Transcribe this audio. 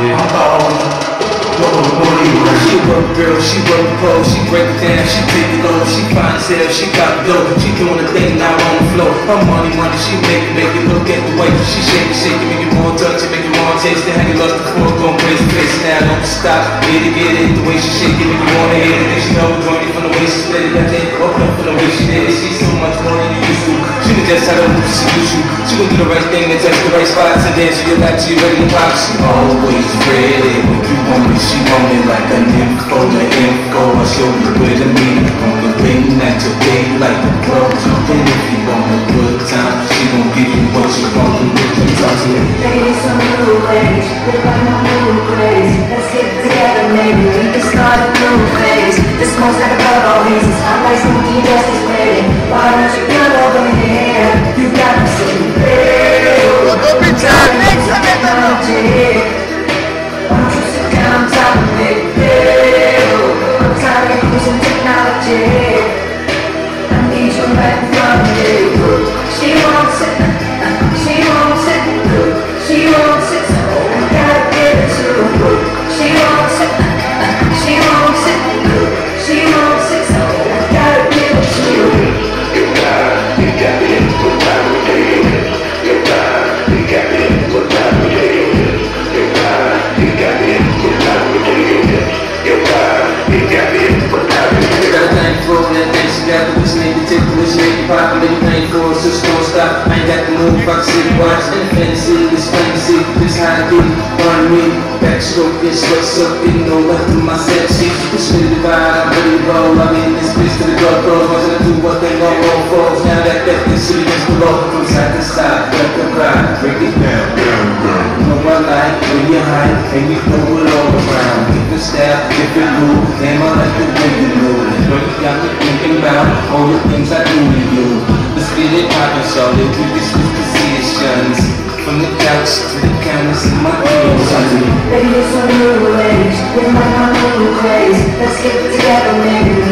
Yeah. I'm ballin'. Do you? She work girl, she work the pole, she break it down, she take it low, she find herself, she got the dough, she doing the thing now on the floor. Her money, money, she make it, make it look at the way she shake it, shake it, make it more touch it, make it more taste it. How you lust before gon' praise the face now, don't stop, get it, get it, the way she shake it, make you wanna hit it. And she know it's joint from the way she split it, that thing up from the way she did it. She's so to. Just how to move, she you. She gon' do the right thing and touch the right spots, and then she get back to you ready to pop. She always ready when you want me, she want me like an info, the info. I show you where to meet on the ring that your day like the club jumping. If you want a good time, she gon' give you what you want. What you talk to me. Maybe some new ways, live by my new craze. Let's get together, maybe we can start a new phase. Just don't stop. I got to move, I can sit and fantasy, this fantasy, this I get on me. Backstroke and sweat soaking, no left in my sheet. This really I'm ready to roll. I'm in this bitch to the drug bros, watching her do what they gon' roll for. Now that that this shit is below, from side to side, left and right, break it down, down, down. You know I like when you high and you throw it all around. Different style, different move, damn I like the way you move. Know you got me thinking about all the things I do to you. It positions. From the couch to the counters in my. Maybe it's some new live by my new craze. Let's get together, maybe